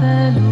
another